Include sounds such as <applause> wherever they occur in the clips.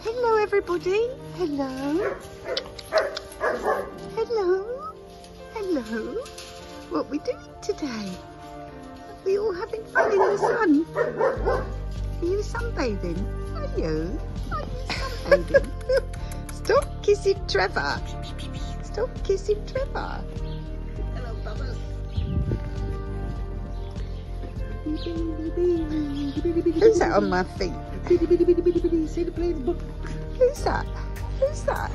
Hello, everybody. Hello. Hello. Hello. What we doing today? Are we all having fun in the sun? Are you sunbathing? Are you? Are you sunbathing? <laughs> Stop kissing Trevor. Stop kissing Trevor. Who's that on my feet? See the book. Who's that? Who's that?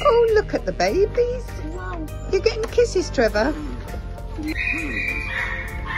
oh, look at the babies. Wow. You're getting kisses, Trevor.